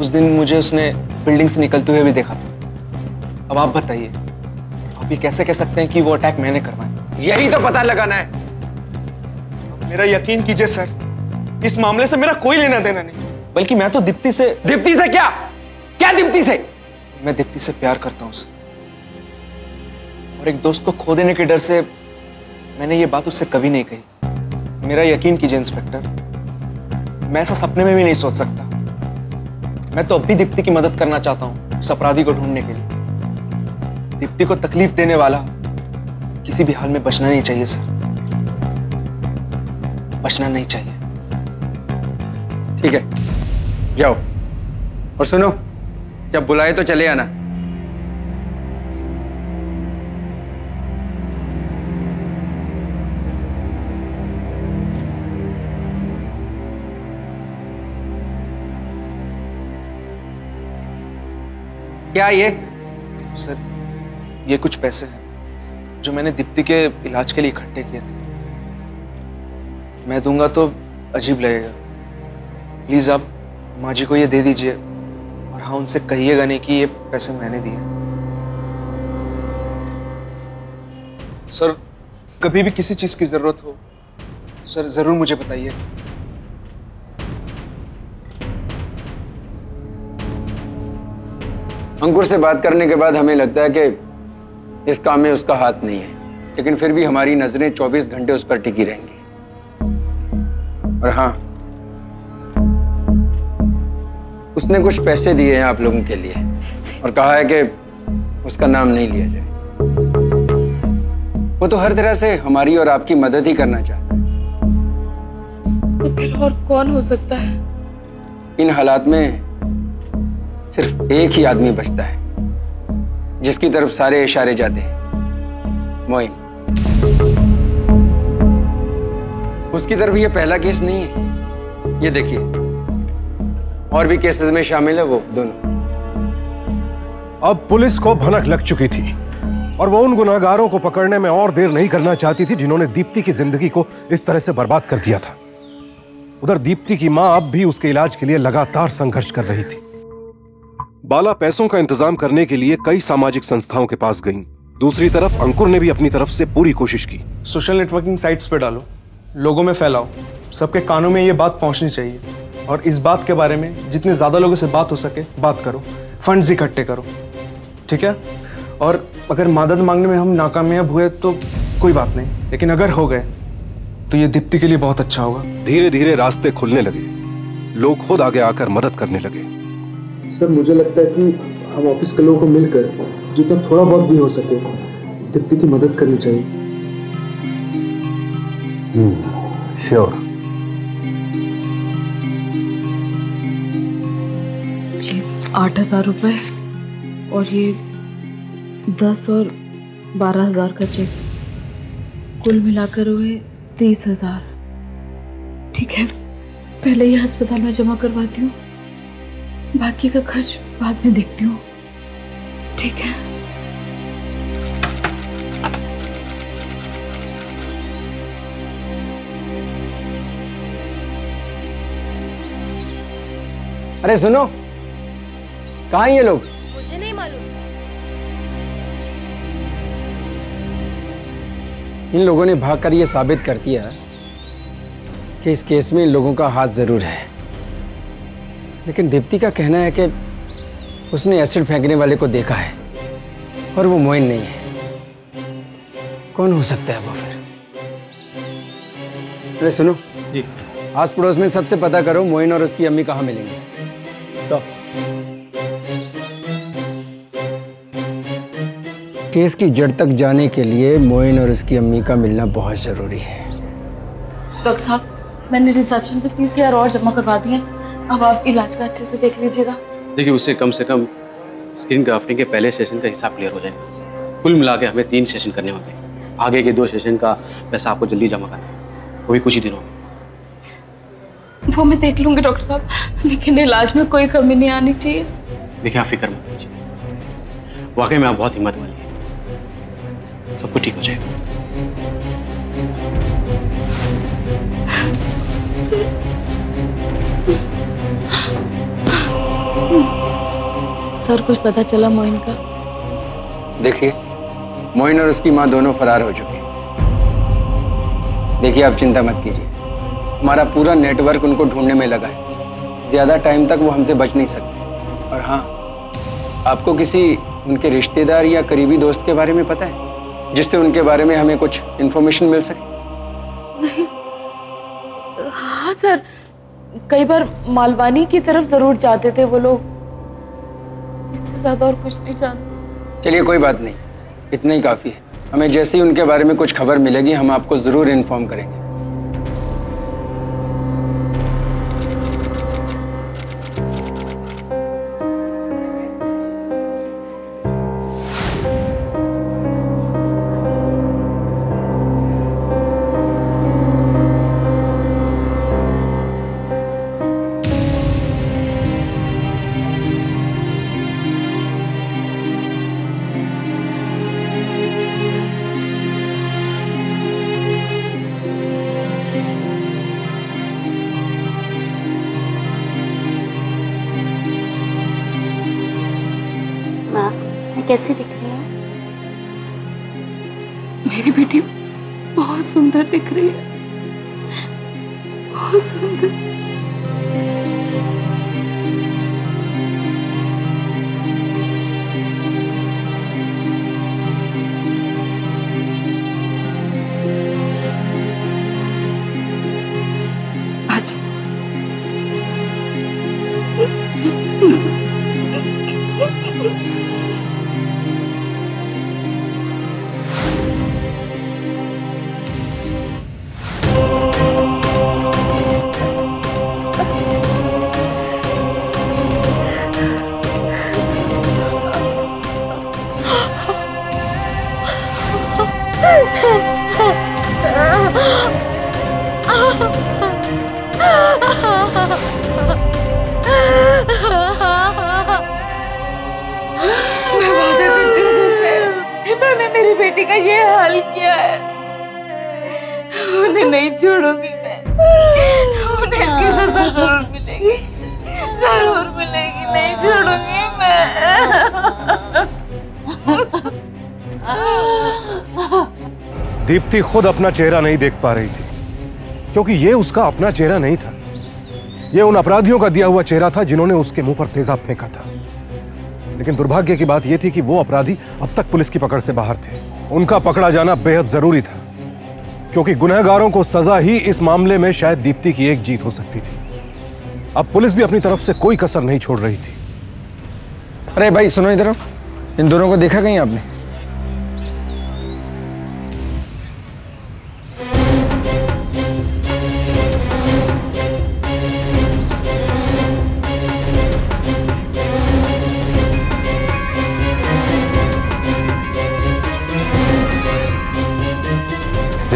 Speaker 6: उस दिन मुझे उसने बिल्डिंग से निकलते हुए भी देखा था। अब आप बताइए आप ये कैसे कह सकते हैं कि वो अटैक मैंने करवाया?
Speaker 11: यही तो पता लगाना है।
Speaker 6: मेरा यकीन कीजिए सर। इस मामले से मेरा कोई लेना देना नहीं। बल्कि मैं तो दीप्ति से
Speaker 11: दीप्ति से क्या? क्या दीप्ति से?
Speaker 6: मैं दीप्ति से प्यार करता हूँ उसे और एक दोस्त को खो देने के डर से मैंने ये बात उससे कभी नहीं कही। मेरा यकीन कीजिए इंस्पेक्टर मैं ऐसा सपने में भी नहीं सोच सकता। मैं तो अब भी दीप्ति की मदद करना चाहता हूँ उस अपराधी को ढूँढने के लिए। दीप्ति को तकलीफ़ देने वाला किसी भी हाल में बचना नहीं चाहिए सर। बचना नहीं चाहिए।
Speaker 11: ठीक है। जाओ। और सुनो, जब बुलाए तो चले आना। क्या ये?
Speaker 6: सर, ये कुछ पैसे हैं, जो मैंने दीप्ति के इलाज के लिए इकट्ठे किए थे। मैं दूँगा तो अजीब लगेगा। प्लीज़ आप माँ जी को ये दे दीजिए और हाँ उनसे कहिएगा नहीं कि ये पैसे मैंने दिए। सर, कभी भी किसी चीज़ की ज़रूरत हो, सर, ज़रूर मुझे बताइए।
Speaker 11: अंकुर से बात करने के बाद हमें लगता है कि इस काम में उसका हाथ नहीं है, लेकिन फिर भी हमारी नज़रें 24 घंटे उस पर टिकी रहेंगी। और हाँ उसने कुछ पैसे दिए हैं आप लोगों के लिए। और कहा है कि उसका नाम नहीं लिया जाए। वो तो हर तरह से हमारी और आपकी मदद ही करना चाहता है।
Speaker 7: तो फिर और कौन हो सकता है?
Speaker 11: इन हालात में सिर्फ़ एक ही आदमी बचता है जिसकी तरफ़ सारे इशारे जाते हैं। मोइन। उसकी तरफ़ ये पहला केस नहीं है। ये देखिए। और भी केसेस में शामिल है वो दोनों।
Speaker 3: अब पुलिस को भनक लग चुकी थी और वो उन गुनाहगारों को पकड़ने में और देर नहीं करना चाहती थी जिन्होंने दीप्ति की ज़िंदगी को इस तरह से बर्बाद कर दिया था। उधर दीप्ति की माँ अब भी उसके इलाज के लिए लगातार संघर्ष कर रही थी। बाला पैसों का इंतज़ाम करने के लिए कई सामाजिक संस्थाओं के पास गईं। दूसरी तरफ़ अंकुर ने भी अपनी तरफ़ से पूरी कोशिश की।
Speaker 6: सोशल नेटवर्किंग साइट्स पे डालो लोगों में फैलाओ सबके कानों में ये बात पहुंचनी चाहिए। और इस बात के बारे में जितने ज़्यादा लोगों से बात हो सके बात करो। फंड्स इकट्ठे करो। ठीक है? और अगर मदद मांगने में हम नाकामयाब हुए तो कोई बात नहीं। लेकिन अगर हो गए तो ये दीप्ति के लिए बहुत अच्छा होगा।
Speaker 3: धीरे धीरे रास्ते खुलने लगे। लोग खुद आगे आकर मदद करने लगे।
Speaker 6: सर मुझे लगता है कि हम ऑफ़िस के लोगों को मिलकर जितना थोड़ा बहुत भी हो सके दीप्ति की मदद करनी चाहिए।
Speaker 14: श्योर
Speaker 7: ये आठ हज़ार रुपये और ये दस और बारह हज़ार का चेक। कुल मिलाकर हुए तीस हज़ार। ठीक है, पहले ये अस्पताल में जमा करवाती हूँ। बाकी का खर्च बाद में देखती हूँ। ठीक है?
Speaker 11: अरे सुनो कहाँ हैं ये लोग?
Speaker 16: मुझे नहीं मालूम।
Speaker 11: इन लोगों ने भागकर ये साबित कर दिया कि इस केस में इन लोगों का हाथ ज़रूर है। लेकिन दीप्ति का कहना है कि उसने एसिड फेंकने वाले को देखा है और वो मोइन नहीं है। कौन हो सकता है वो फिर? अरे सुनो।
Speaker 17: जी।
Speaker 11: आस पड़ोस में सबसे पता करो मोइन और उसकी अम्मी कहाँ मिलेंगे। केस की जड़ तक जाने के लिए मोइन और उसकी अम्मी का मिलना बहुत ज़रूरी है।
Speaker 7: डॉक्टर साहब मैंने रिसेप्शन पे तीस हज़ार और जमा करवा दिए अब आप इलाज का अच्छे से देख लीजिएगा।
Speaker 5: देखिए उससे कम से कम स्क्रीन ग्राफ्टिंग के पहले सेशन का हिसाब क्लियर हो जाएगा कुल मिला के हमें तीन सेशन करने होंगे। आगे के दो सेशन का पैसा आपको जल्दी जमा करना है। वो भी कुछ ही दिनों में।
Speaker 7: वो मैं देख लूँगी डॉक्टर साहब। लेकिन इलाज में कोई कमी नहीं आनी चाहिए।
Speaker 5: देखिए आप फ़िक्र मत कीजिए। वाकई में आप बहुत हिम्मत वाली सब कुछ ठीक हो जाएगा।
Speaker 7: सर कुछ पता चला मोइन का?
Speaker 11: देखिए मोइन और उसकी माँ दोनों फरार हो चुके हैं। देखिए आप चिंता मत कीजिए। हमारा पूरा नेटवर्क उनको ढूँढने में लगा है। ज़्यादा टाइम तक वो हमसे बच नहीं सकते। और हाँ आपको किसी उनके रिश्तेदार या करीबी दोस्त के बारे में पता है? जिससे उनके बारे में हमें कुछ इन्फॉर्मेशन मिल सके।
Speaker 7: नहीं। हाँ सर। कई बार मालवानी की तरफ़ ज़रूर जाते थे वो लोग। इससे ज़्यादा और कुछ नहीं जानते।
Speaker 11: चलिए कोई बात नहीं। इतना ही काफ़ी है। हमें जैसे ही उनके बारे में कुछ खबर मिलेगी हम आपको ज़रूर इन्फॉर्म करेंगे।
Speaker 4: कैसी दिख रही है?
Speaker 7: मेरी बेटी बहुत सुंदर दिख रही है। बहुत सुंदर। उन्हें नहीं छोड़ूँगी मैं। उन्हें इसकी सजा ज़रूर मिलेगी। ज़रूर मिलेगी, नहीं छोड़ूँगी मैं।
Speaker 3: दीप्ति खुद अपना चेहरा नहीं देख पा रही थी, क्योंकि ये उसका अपना चेहरा नहीं था। ये उन अपराधियों का दिया हुआ चेहरा था जिन्होंने उसके मुँह पर तेजाब फेंका था। लेकिन दुर्भाग्य की बात यह थी कि वो अपराधी अब तक पुलिस की पकड़ से बाहर थे। उनका पकड़ा जाना बेहद ज़रूरी था। क्योंकि गुनहगारों को सजा ही इस मामले में शायद दीप्ति की एक जीत हो सकती थी। अब पुलिस भी अपनी तरफ़ से कोई कसर नहीं छोड़ रही थी।
Speaker 11: अरे भाई, सुनो इधर इन दोनों को देखा कहीं आपने?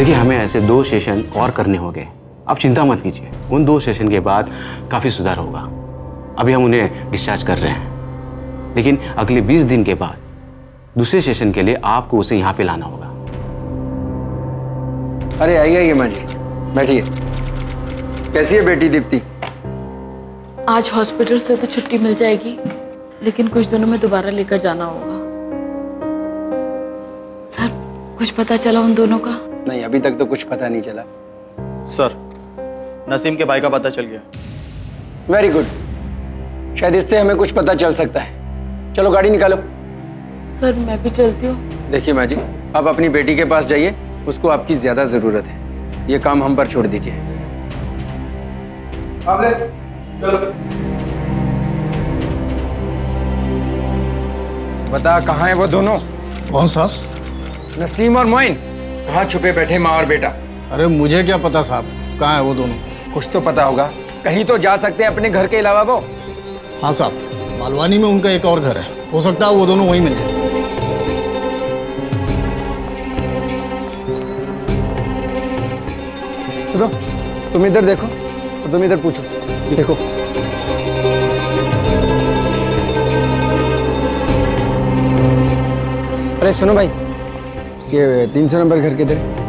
Speaker 5: देखिए हमें ऐसे दो सेशन और करने होंगे। आप चिंता मत कीजिए। उन दो सेशन के बाद काफ़ी सुधार होगा। अभी हम उन्हें डिस्चार्ज कर रहे हैं। लेकिन अगले 20 दिन के बाद दूसरे सेशन के लिए आपको उसे यहाँ पे लाना होगा।
Speaker 11: अरे आइए आइए माँ जी। बैठिए। कैसी है बेटी दीप्ति?
Speaker 7: आज हॉस्पिटल से तो छुट्टी मिल जाएगी लेकिन कुछ दिनों में दोबारा लेकर जाना होगा। सर कुछ पता चला उन दोनों का?
Speaker 11: नहीं अभी तक तो कुछ पता नहीं चला।
Speaker 18: सर नसीम के भाई का पता चल गया।
Speaker 11: वेरी गुड शायद इससे हमें कुछ पता चल सकता है। चलो गाड़ी निकालो।
Speaker 13: सर मैं भी चलती हूँ।
Speaker 11: देखिए माँ जी आप अपनी बेटी के पास जाइए उसको आपकी ज़्यादा ज़रूरत है। ये काम हम पर छोड़ दीजिए। बता कहाँ है वो दोनों?
Speaker 14: कौन साहब
Speaker 11: नसीम और मोइन। कहाँ छुपे बैठे माँ और बेटा?
Speaker 14: अरे मुझे क्या पता साहब? कहाँ है वो दोनों?
Speaker 11: कुछ तो पता होगा। कहीं तो जा सकते हैं अपने घर के अलावा वो।
Speaker 14: हाँ साहब मालवानी में उनका एक और घर है। हो सकता है वो दोनों वहीं मिल जाए
Speaker 11: सुनो तुम इधर देखो और तुम इधर पूछो। देखो। अरे सुनो भाई ये तीन सौ नंबर घर किधर है?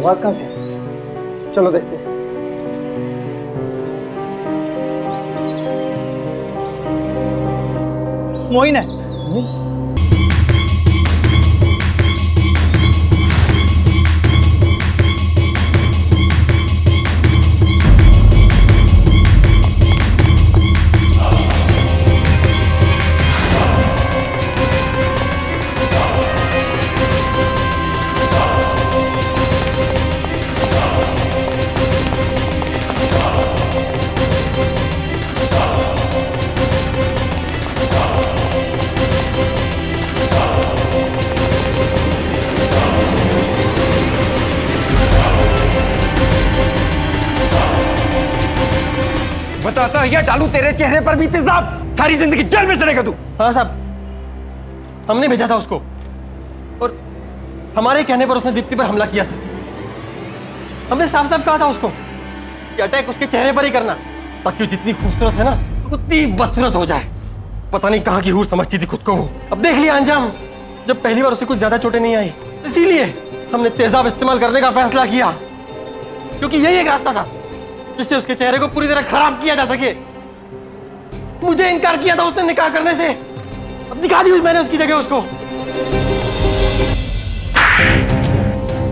Speaker 11: आवाज़ कहाँ से चलो देखते हैं।
Speaker 14: मोइन है
Speaker 11: तेरे चेहरे पर भी तेजाब। सारी ज़िंदगी जेल में चलेगा तू।
Speaker 9: हाँ साहब, हमने भेजा था उसको। और हमारे कहने पर उसने दीप्ति पर हमला किया था। हमने साफ़ साफ़ कहा था उसको कि अटैक उसके चेहरे पर ही करना, ताकि वो जितनी खूबसूरत है ना, उतनी बदसूरत हो जाए। पता नहीं कहाँ की हूर समझती थी खुद को वो। अब देख लिया अंजाम, जब पहली बार उसे कुछ ज़्यादा चोटें नहीं आई। इसीलिए हमने तेजाब इस्तेमाल करने का फैसला किया। क्योंकि यही एक रास्ता था, जिससे उसके चेहरे को पूरी तरह खराब किया जा सके। मुझे इनकार किया था उसने निकाह करने से। अब दिखा दी मैंने उसकी जगह उसको।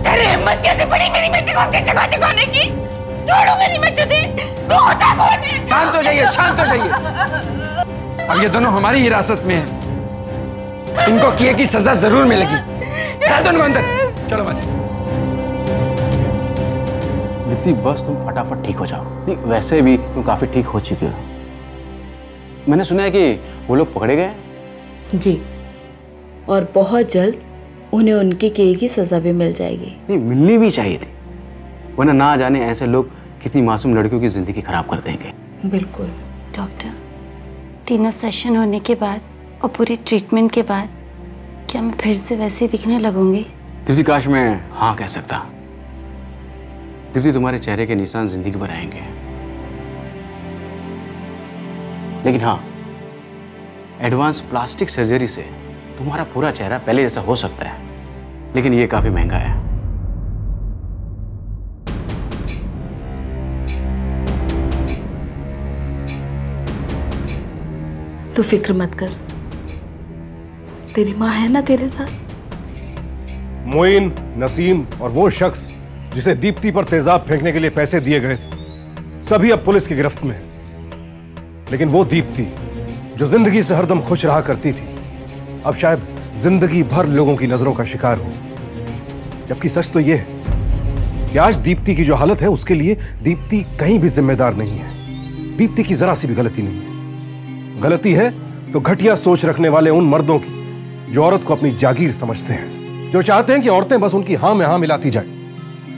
Speaker 7: तेरी हिम्मत कैसे पड़ी मेरी बेटी को उसके जगह टिकाने की? छोड़ूँगी नहीं मैं तुझे तू होता कौन है?
Speaker 11: शांत हो जाइए शांत हो जाइए। अब ये दोनों हमारी हिरासत में हैं। इनको किए की सजा ज़रूर मिलेगी। डाल दो इनको अंदर चलो
Speaker 5: दीप्ति बस तुम फटाफट ठीक हो जाओ। नहीं वैसे भी तुम काफ़ी ठीक हो चुके हो। मैंने सुना है कि वो लोग पकड़े गए।
Speaker 13: जी। और बहुत जल्द उन्हें उनके किए की सजा भी मिल जाएगी।
Speaker 5: नहीं मिलनी भी चाहिए थी। वरना ना जाने ऐसे लोग कितनी मासूम लड़कियों की ज़िंदगी खराब कर देंगे।
Speaker 13: बिल्कुल।
Speaker 4: डॉक्टर तीनों सेशन होने के बाद और पूरी ट्रीटमेंट के बाद क्या मैं फिर से वैसे दिखने लगूँगी?
Speaker 5: दीप्ति काश मैं हाँ कह सकता। दीप्ति तुम्हारे चेहरे के निशान ज़िंदगी भर आएँगे। लेकिन हाँ एडवांस प्लास्टिक सर्जरी से तुम्हारा पूरा चेहरा पहले जैसा हो सकता है लेकिन ये काफ़ी महँगा है।
Speaker 13: तू फ़िक्र मत कर। तेरी माँ है ना तेरे साथ?
Speaker 3: मोइन नसीम और वो शख्स जिसे दीप्ति पर तेजाब फेंकने के लिए पैसे दिए गए सभी अब पुलिस की गिरफ्त में हैं। लेकिन वो दीप्ति जो ज़िंदगी से हरदम खुश रहा करती थी। अब शायद ज़िंदगी भर लोगों की नज़रों का शिकार हो। जबकि सच तो यह है कि आज दीप्ति की जो हालत है, उसके लिए दीप्ति कहीं भी जिम्मेदार नहीं है। दीप्ति की जरा सी भी गलती नहीं है। गलती है तो घटिया सोच रखने वाले उन मर्दों की, जो औरत को अपनी जागीर समझते हैं, जो चाहते हैं कि औरतें बस उनकी हाँ में हाँ मिलाती जाए।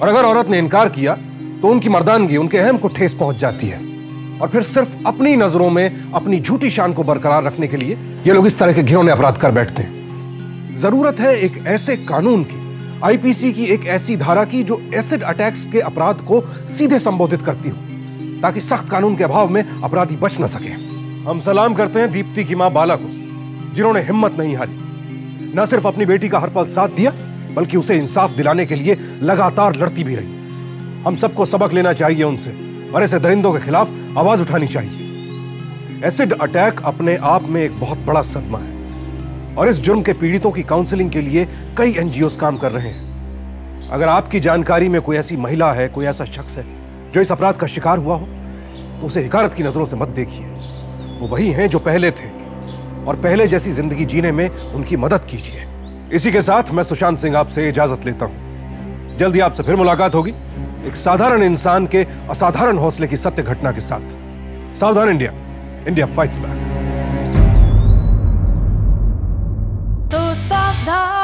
Speaker 3: और अगर औरत ने इनकार किया तो उनकी मर्दानगी, उनके अहम को ठेस पहुँच जाती है। और फिर सिर्फ़ अपनी नज़रों में, अपनी झूठी शान को बरकरार रखने के लिए ये लोग इस तरह के घिनौने अपराध कर बैठते हैं। ज़रूरत है एक ऐसे कानून की आईपीसी की एक ऐसी धारा की जो एसिड अटैक्स के अपराध को सीधे संबोधित करती हो, ताकि सख्त कानून के अभाव में अपराधी बच न सके। हम सलाम करते हैं दीप्ति की माँ बाला को, जिन्होंने हिम्मत नहीं हारी। न सिर्फ़ अपनी बेटी का हर पल साथ दिया, बल्कि उसे इंसाफ दिलाने के लिए लगातार लड़ती भी रही। हम सबको सबक लेना चाहिए उनसे। और ऐसे दरिंदों के खिलाफ आवाज़ उठानी चाहिए। एसिड अटैक अपने आप में एक बहुत बड़ा सदमा है। और इस जुर्म के पीड़ितों की काउंसलिंग के लिए कई एनजीओ काम कर रहे हैं। अगर आपकी जानकारी में कोई ऐसी महिला है, कोई ऐसा शख्स है, जो इस अपराध का शिकार हुआ हो तो उसे हिकारत की नज़रों से मत देखिए। वो वही हैं जो पहले थे। और पहले जैसी ज़िंदगी जीने में उनकी मदद कीजिए। इसी के साथ मैं सुशांत सिंह आपसे इजाज़त लेता हूँ। जल्दी आपसे फिर मुलाकात होगी। एक साधारण इंसान के असाधारण हौसले की सत्य घटना के साथ। सावधान इंडिया। India fights back.
Speaker 18: तो सावधान